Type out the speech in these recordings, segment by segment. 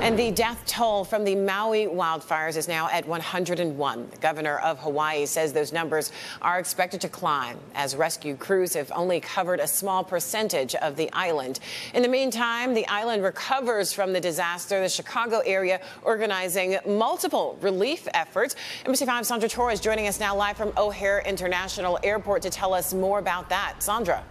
And the death toll from the Maui wildfires is now at 101. The governor of Hawaii says those numbers are expected to climb as rescue crews have only covered a small percentage of the island. In the meantime, the island recovers from the disaster. The Chicago area organizing multiple relief efforts. NBC5 Sandra Torres joining us now live from O'Hare International Airport to tell us more about that. Sandra.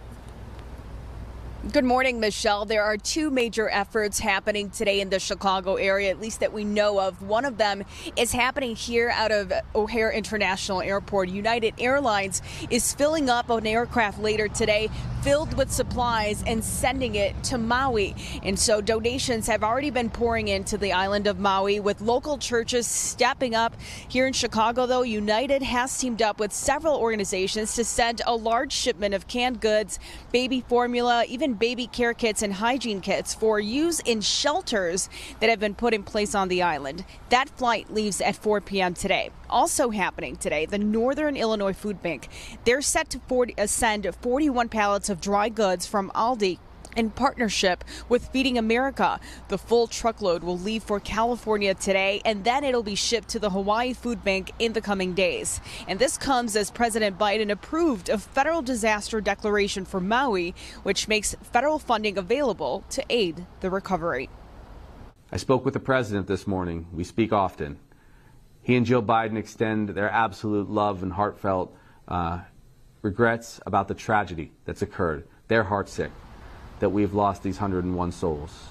Good morning, Michelle. There are two major efforts happening today in the Chicago area, at least that we know of. One of them is happening here out of O'Hare International Airport. United Airlines is filling up an aircraft later today filled with supplies and sending it to Maui. And so donations have already been pouring into the island of Maui with local churches stepping up. Here in Chicago, though, United has teamed up with several organizations to send a large shipment of canned goods, baby formula, even baby care kits and hygiene kits for use in shelters that have been put in place on the island. That flight leaves at 4 p.m. today. Also happening today, the Northern Illinois Food Bank. They're set to 40, uh, send 41 pallets of dry goods from Aldi in partnership with Feeding America. The full truckload will leave for California today, and then it'll be shipped to the Hawaii Food Bank in the coming days. And this comes as President Biden approved a federal disaster declaration for Maui, which makes federal funding available to aid the recovery. I spoke with the president this morning. We speak often. He and Jill Biden extend their absolute love and heartfelt uh, regrets about the tragedy that's occurred. They're heartsick that we've lost these 101 souls.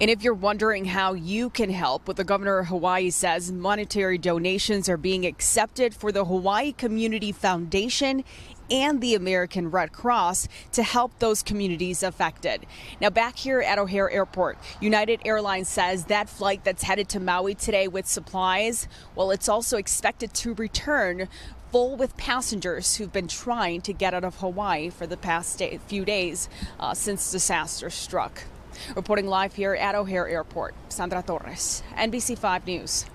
And if you're wondering how you can help, what the governor of Hawaii says monetary donations are being accepted for the Hawaii Community Foundation and the American Red Cross to help those communities affected. Now, back here at O'Hare Airport, United Airlines says that flight that's headed to Maui today with supplies, well, it's also expected to return full with passengers who've been trying to get out of Hawaii for the past day, few days uh, since disaster struck. Reporting live here at O'Hare Airport, Sandra Torres, NBC5 News.